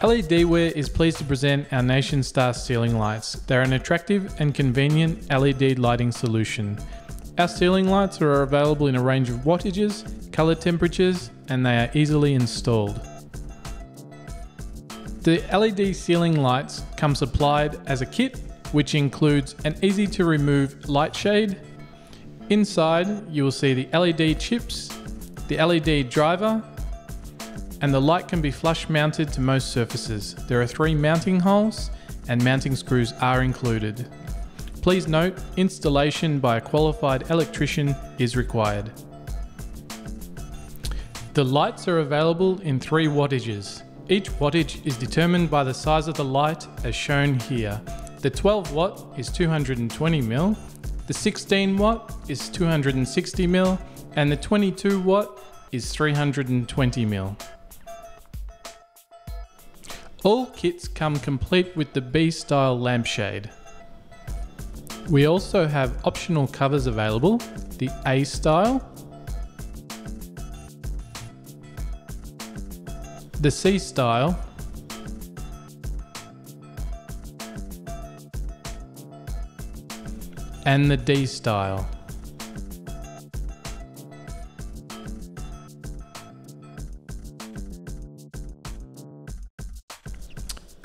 LEDware is pleased to present our Nationstar ceiling lights. They're an attractive and convenient LED lighting solution. Our ceiling lights are available in a range of wattages, colour temperatures, and they are easily installed. The LED ceiling lights come supplied as a kit which includes an easy to remove light shade. Inside you will see the LED chips, the LED driver, and the light can be flush mounted to most surfaces. There are three mounting holes and mounting screws are included. Please note, installation by a qualified electrician is required. The lights are available in three wattages. Each wattage is determined by the size of the light as shown here. The 12 watt is 220 mil, the 16 watt is 260 mil, and the 22 watt is 320 mil. All kits come complete with the B-style lampshade. We also have optional covers available, the A style, the C style, and the D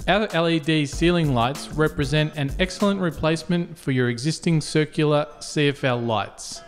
Our LED ceiling lights represent an excellent replacement for your existing circular CFL lights.